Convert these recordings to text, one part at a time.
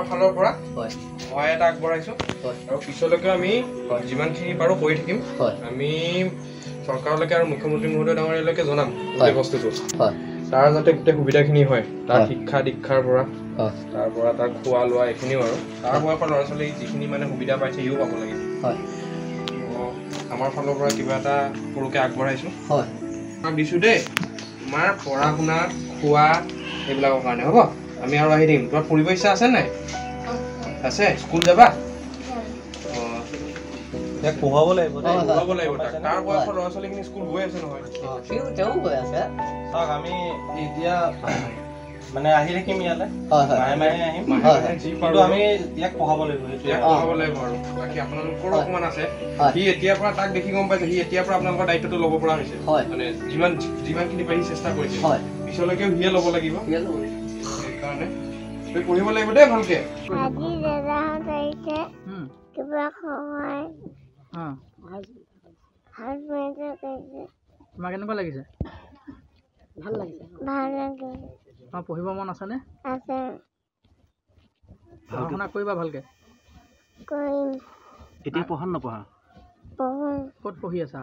আমাৰ ফালৰ পৰা হয়। সহায় এটা আগবঢ়াইছোঁ। আৰু পিছলৈকেও আমি। যিমানখিনি পাৰোঁ কৰি থাকিম। আমি চৰকাৰলৈকে আৰু মুখ্যমন্ত্ৰী মহোদয় ডাঙৰীয়ালৈকে জনাম। গোটেই বস্তুটো। তাৰ যাতে গোটেই সুবিধাখিনি হয় তাৰ। শিক্ষা দীক্ষাৰ পৰা তাৰ পৰা তাৰ খোৱা লোৱা এইখিনিও আৰু। তাৰ বয়সৰ ল'ৰা ছোৱালীক যিখিনি মানে সুবিধা পাইছে সিও পাব ত' আমাৰ ফালৰ পৰা কিবা এটা সৰুকৈ আগবঢ়াইছোঁ। দিছোঁ দেই তোমাৰ পঢ়া শুনা খোৱা এইবিলাকৰ কাৰণে হ'ব? আমি আৰু আহি থাকিম তোমাৰ পঢ়িব ইচ্ছা আছে নাই? আছে? স্কুল যাবা? পঢ়াব লাগিব। পঢ়াব লাগিব তাক। তাৰ বয়সৰ ল'ৰা ছোৱালীখিনি স্কুল গৈ আছে নহয়। অঁ সিও তেওঁ গৈ আছে। চাওক আমি এতিয়া মানে আহি থাকিম ইয়ালে। হয় হয়। মাহে মাহে আহিম। মাহে হয়, মাহে যি কিন্তু পাৰোঁ আমি ইয়াক পঢ়াব লাগিব সেইটোৱে। ইয়াক পঢ়াব লাগিব আৰু। বাকী আপোনালোকৰো হয়। অকণমান আছে। হয়। সি এতিয়াৰ পৰা তাক দেখি গম পাইছে। সি এতিয়াৰ পৰা আপোনালোকৰ দায়িত্বটো ল'ব পৰা হৈছে। মানে যিমান যিমানখিনি পাৰি চেষ্টা কৰিছে। হয়। পিছলৈকেও সিয়ে ল'ব লাগিব। তুমি পঢ়িব লাগিব দেই ভালকে। আজি দাদাহঁত আহিছে উম, কিবা সহায় অঁ। হাত মাৰিছে কৈছে। তোমাৰ কেনেকুৱা লাগিছে? ভাল লাগে তোমাৰ পঢ়িব মন আছেনে? আছে। পঢ়া শুনা কৰিবা ভালকে? কৰিম। এতিয়া পঢ়া নপঢ়া? পঢ়োঁ। ক'ত পঢ়ি আছা?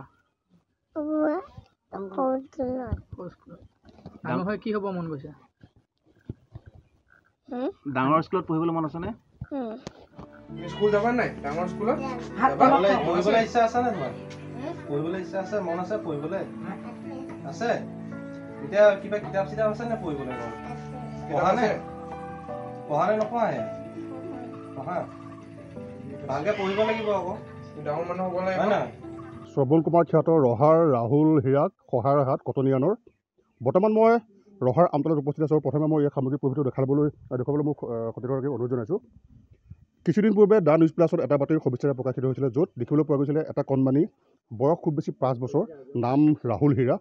ডাঙৰ হৈ কি হ'ব মন গৈছে? ডাঙৰ স্কুলত পঢ়িবলৈ মন আছেনে? স্কুল যাবা নাই? ডাঙৰ স্কুলত? পঢ়িবলৈ ইচ্ছা আছে নে তোমাৰ? পঢ়িবলৈ ইচ্ছা আছে মন আছে পঢ়িবলৈ? আছে? এতিয়া কিবা কিতাপ চিতাপ আছে নে পঢ়িবলৈ মন? পঢ়া নে? পঢ়া নে নপঢ়াহে পঢ়া। ভালকে পঢ়িব লাগিব আকৌ। ডাঙৰ মানুহ হ'ব হয় লাগিব নহয় শ্ৰৱণ কুমাৰ খ্যাত ৰহাৰ ৰাহুল হীৰাক সহায়ৰ হাত কটনিয়ানৰ। বৰ্তমান মই ৰহাৰ আমতলত উপস্থিত আছোঁ প্ৰথমে মই এই সামগ্ৰিক পৰিৱেশটো দেখাবলৈ দেখুৱাবলৈ মোক সতীগৰাকীক অনুৰোধ জনাইছোঁ। কিছুদিন পূৰ্বে দ্য নিউজ প্লাছত এটা বাতৰি সবিস্তাৰে প্ৰকাশিত হৈছিলে য'ত দেখিবলৈ পোৱা গৈছিলে এটা কণমানি বয়স খুব বেছি পাঁচ বছৰ নাম ৰাহুল হীৰা।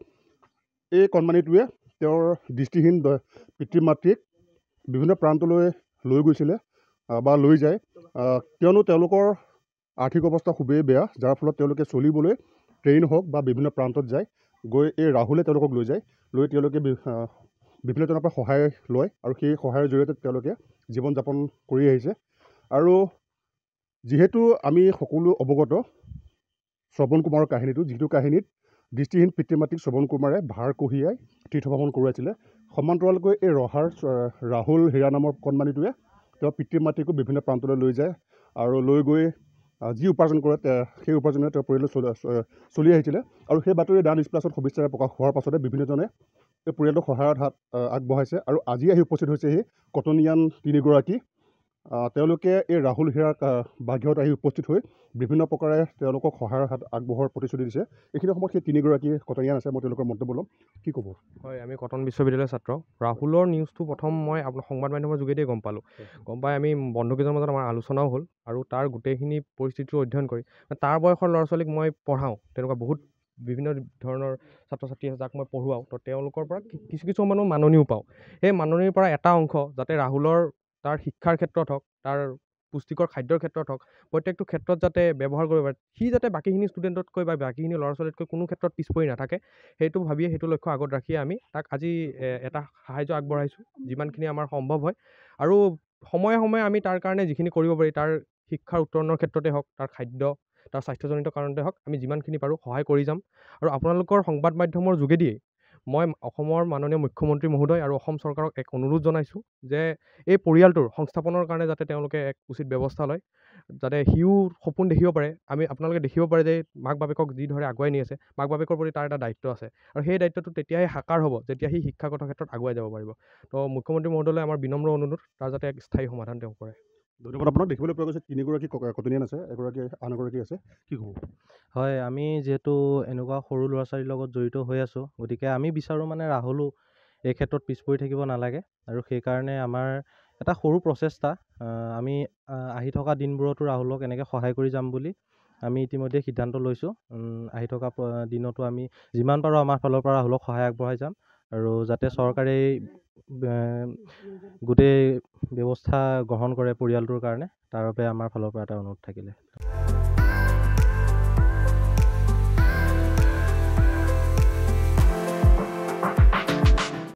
এই কণমানিটোৱে তেওঁৰ দৃষ্টিহীন পিতৃ মাতৃক বিভিন্ন প্ৰান্তলৈ লৈ গৈছিলে বা লৈ যায়। কিয়নো তেওঁলোকৰ আৰ্থিক অৱস্থা খুবেই বেয়া যাৰ ফলত তেওঁলোকে চলিবলৈ ট্ৰেইন হওক বা বিভিন্ন প্ৰান্তত যায় গৈ এই ৰাহুলে তেওঁলোকক লৈ যায় লৈ তেওঁলোকে বিভিন্নজনৰ পৰা সহায় লয় আৰু সেই সহায়ৰ জৰিয়তে তেওঁলোকে জীৱন যাপন কৰি আহিছে। আৰু যিহেতু আমি সকলো অৱগত শ্ৰৱণ কুমাৰৰ কাহিনীটো যিটো কাহিনীত দৃষ্টিহীন পিতৃ মাতৃক শ্ৰৱণ কুমাৰে ভাৰ কঢ়িয়াই তীৰ্থভ্ৰমণ কৰোৱাইছিলে সমান্তৰালকৈ এই ৰহাৰ ৰাহুল হীৰা নামৰ কণমানিটোৱে তেওঁৰ পিতৃ মাতৃকো বিভিন্ন প্ৰান্তলৈ লৈ যায় আৰু লৈ গৈ যি উপাৰ্জন কৰে সেই উপাৰ্জনেৰে তেওঁৰ পৰিয়াল চলি চলি আহিছিলে। আৰু সেই বাতৰি নিউজ প্লাছত সবিস্তাৰে প্ৰকাশ হোৱাৰ পাছতে বিভিন্নজনে পৰিয়ালটোক সহায়ৰ হাত আগবঢ়াইছে আৰু আজি আহি উপস্থিত হৈছেহি কটনিয়ান তিনিগৰাকী। তেওঁলোকে এই ৰাহুল হীৰাক আহ, বাহিৰত আহি উপস্থিত হৈ বিভিন্ন প্ৰকাৰে তেওঁলোকক সহায়ৰ হাত আগবঢ়োৱাৰ প্ৰতিশ্ৰুতি দিছে। এইখিনি সময়ত সেই তিনিগৰাকী কটনিয়ান আছে মই তেওঁলোকৰ মন্তব্য ল'ম। কি ক'ব? হয় আমি কটন বিশ্ববিদ্যালয়ৰ ছাত্ৰ। ৰাহুলৰ নিউজটো প্ৰথম মই আপোনাৰ সংবাদ মাধ্যমৰ যোগেদিয়ে গম পালোঁ। গম পাই আমি বন্ধুকেইজনৰ মাজত আমাৰ আলোচনাও হ'ল আৰু তাৰ গোটেইখিনি পৰিস্থিতিটো অধ্যয়ন কৰি তাৰ বয়সৰ ল'ৰা ছোৱালীক মই পঢ়াওঁ। তেনেকুৱা বহুত বিভিন্ন ধৰণৰ ছাত্ৰ ছাত্ৰী আছে যাক মই পঢ়ুৱাওঁ। তো তেওঁলোকৰ পৰা কিছু কিছু মানুহ মাননিও পাওঁ। সেই মাননিৰ পৰা এটা অংশ যাতে ৰাহুলৰ তাৰ শিক্ষাৰ ক্ষেত্ৰত হওক তাৰ পুষ্টিকৰ খাদ্যৰ ক্ষেত্ৰত হওক প্ৰত্যেকটো ক্ষেত্ৰত যাতে ব্যৱহাৰ কৰিব পাৰে সি যাতে বাকীখিনি ষ্টুডেণ্টতকৈ বা বাকীখিনি ল'ৰা ছোৱালীতকৈ কোনো ক্ষেত্ৰত পিছ পৰি নাথাকে সেইটো ভাবিয়ে সেইটো লক্ষ্য আগত ৰাখিয়ে আমি তাক আজি এটা সাহাৰ্য আগবঢ়াইছোঁ যিমানখিনি আমাৰ সম্ভৱ হয়। আৰু সময়ে সময়ে আমি তাৰ কাৰণে যিখিনি কৰিব পাৰি তাৰ শিক্ষাৰ উত্তৰণৰ ক্ষেত্ৰতে হওক তাৰ খাদ্য তাৰ স্বাস্থ্যজনিত কাৰণতে হওক আমি যিমানখিনি পাৰোঁ সহায় কৰি যাম। আৰু আপোনালোকৰ সংবাদ মাধ্যমৰ যোগেদিয়েই মই অসমৰ মাননীয় মুখ্যমন্ত্ৰী মহোদয় আৰু অসম চৰকাৰক এক অনুৰোধ জনাইছোঁ যে এই পৰিয়ালটোৰ সংস্থাপনৰ কাৰণে যাতে তেওঁলোকে এক উচিত ব্যৱস্থা লয় যাতে সিও সপোন দেখিব পাৰে। আমি আপোনালোকে দেখিব পাৰে যে মাক বাপেকক যিদৰে আগুৱাই নি আছে মাক বাপেকৰ প্ৰতি তাৰ এটা দায়িত্ব আছে। আৰু সেই দায়িত্বটো তেতিয়াহে সাকাৰ হ'ব যেতিয়া সি শিক্ষাগত ক্ষেত্ৰত আগুৱাই যাব পাৰিব। তো মুখ্যমন্ত্ৰী মহোদয়লৈ আমাৰ বিনম্ৰ অনুৰোধ তাৰ যাতে এক স্থায়ী সমাধান তেওঁ কৰে। ধন্যবাদ আপোনাক দেখিবলৈ পোৱা গৈছে তিনিগৰাকী কটনিয়ান আছে এগৰাকী আন এগৰাকী আছে কি ক'ব? হয় আমি যিহেতু এনেকুৱা সৰু ল'ৰা ছোৱালীৰ লগত জড়িত হৈ আছোঁ গতিকে আমি বিচাৰোঁ মানে ৰাহুলো এই ক্ষেত্ৰত পিছ পৰি থাকিব নালাগে আৰু সেইকাৰণে আমাৰ এটা সৰু প্ৰচেষ্টা আমি আহ, থকা দিনবোৰতো ৰাহুলক এনেকৈ সহায় কৰি যাম বুলি আমি ইতিমধ্যে সিদ্ধান্ত লৈছোঁ। আহি থকা দিনতো আমি যিমান পাৰোঁ আমাৰ ফালৰ পৰা ৰাহুলক সহায় আগবঢ়াই যাম। আৰু যাতে চৰকাৰে এই, এ, গোটেই ব্যৱস্থা গ্ৰহণ কৰে পৰিয়ালটোৰ কাৰণে তাৰ বাবে আমাৰ ফালৰ পৰা এটা অনুৰোধ থাকিলে।